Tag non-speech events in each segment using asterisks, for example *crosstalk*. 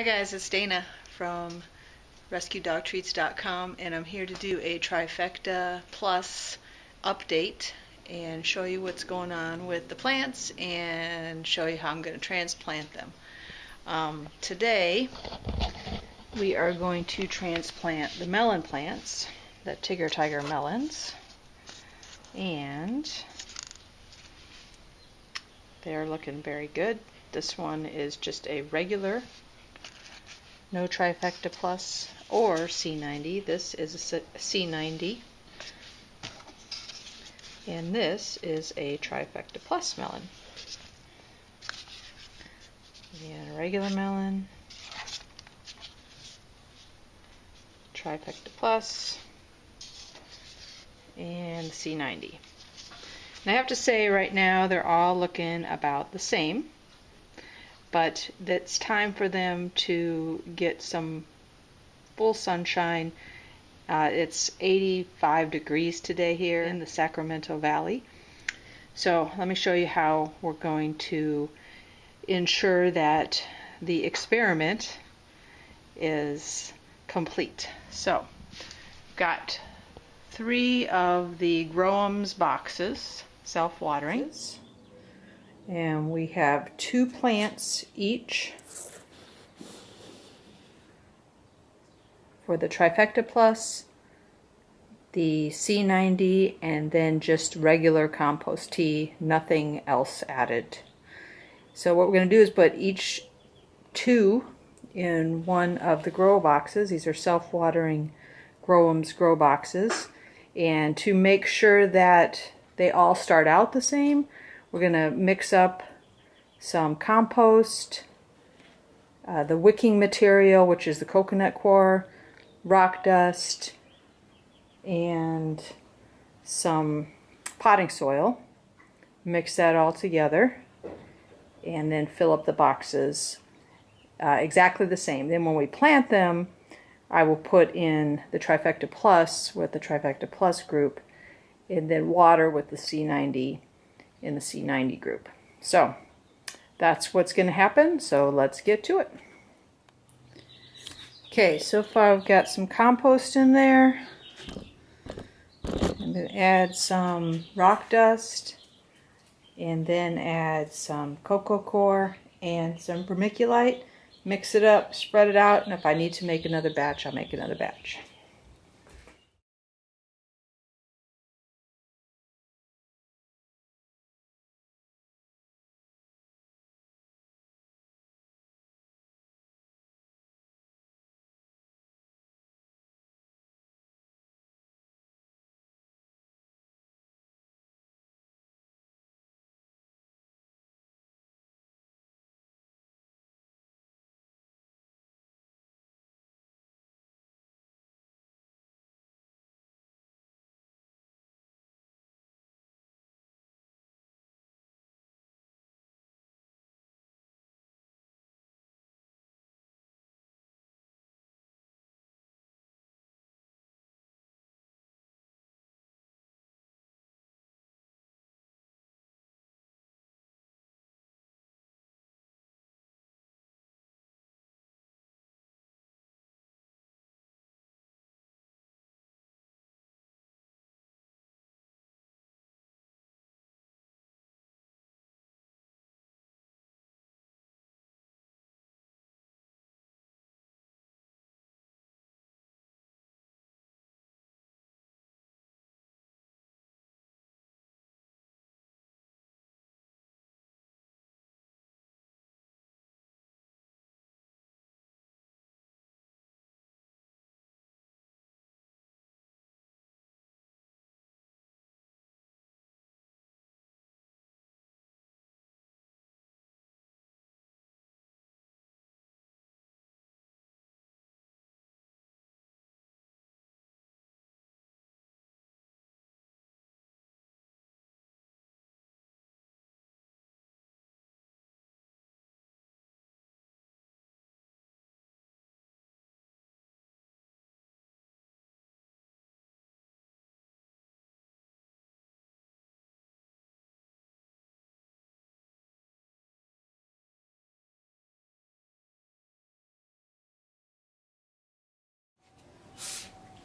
Hi guys, it's Dana from RescueDogTreats.com and I'm here to do a Trifecta Plus update and show you what's going on with the plants and show you how I'm going to transplant them. Um, today we are going to transplant the melon plants, the Tigger Tiger melons, and they're looking very good. This one is just a regular no Trifecta Plus or Sea 90. This is a Sea 90. And this is a Trifecta Plus melon. And a regular melon. Trifecta Plus. And Sea 90. And I have to say right now they're all looking about the same but it's time for them to get some full sunshine. Uh, it's 85 degrees today here in the Sacramento Valley. So let me show you how we're going to ensure that the experiment is complete. So got three of the Growums boxes, self-watering and we have two plants each for the Trifecta Plus, the Sea 90, and then just regular compost tea, nothing else added. So what we're going to do is put each two in one of the grow boxes. These are self-watering Growums grow boxes. And to make sure that they all start out the same, we're going to mix up some compost, uh, the wicking material, which is the coconut coir, rock dust, and some potting soil. Mix that all together and then fill up the boxes uh, exactly the same. Then when we plant them, I will put in the Trifecta Plus with the Trifecta Plus group and then water with the Sea 90 in the Sea 90 group. So that's what's going to happen. So let's get to it. Okay, so far I've got some compost in there. I'm going to add some rock dust and then add some coco coir and some vermiculite. Mix it up, spread it out, and if I need to make another batch, I'll make another batch.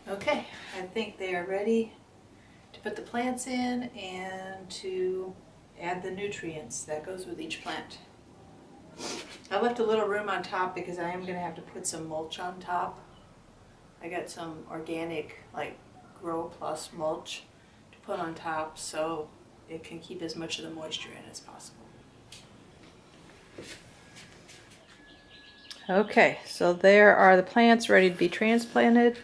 Okay, I think they are ready to put the plants in and to add the nutrients that goes with each plant. I left a little room on top because I am going to have to put some mulch on top. I got some organic like Grow Plus mulch to put on top so it can keep as much of the moisture in as possible. Okay, so there are the plants ready to be transplanted.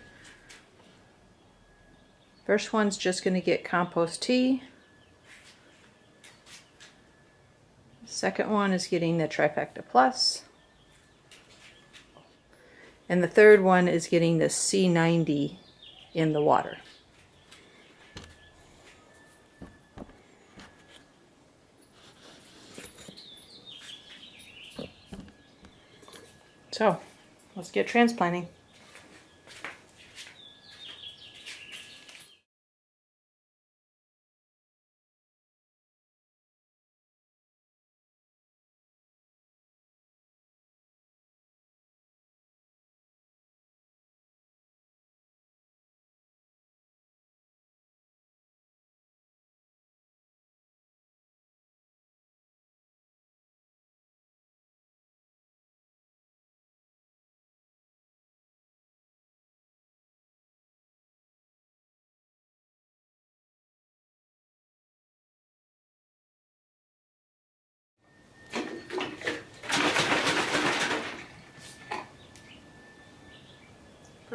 First one's just going to get compost tea. Second one is getting the Trifecta Plus. And the third one is getting the Sea 90 in the water. So, let's get transplanting.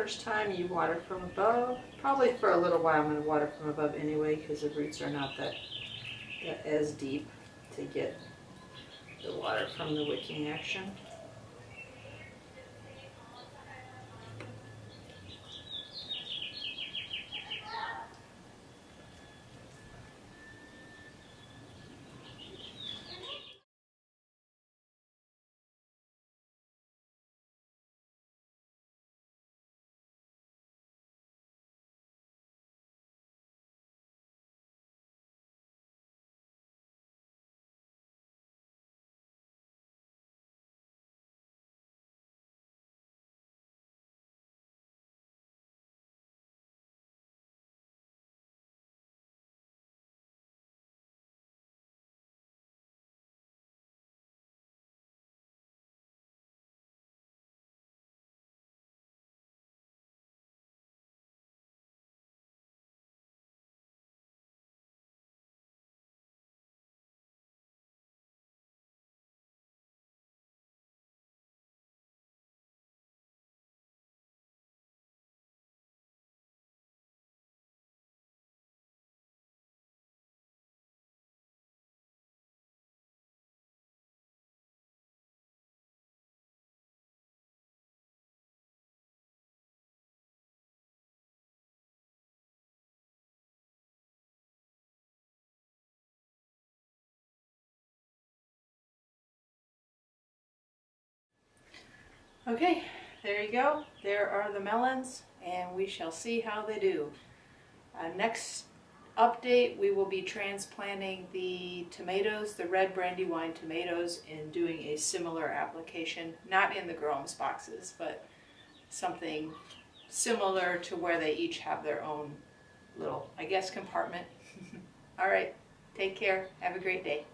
First time you water from above. Probably for a little while I'm going to water from above anyway because the roots are not that, that as deep to get the water from the wicking action. Okay, there you go. There are the melons, and we shall see how they do. Uh, next update, we will be transplanting the tomatoes, the red brandywine tomatoes, and doing a similar application, not in the Growums boxes, but something similar to where they each have their own little, I guess, compartment. *laughs* All right, take care. Have a great day.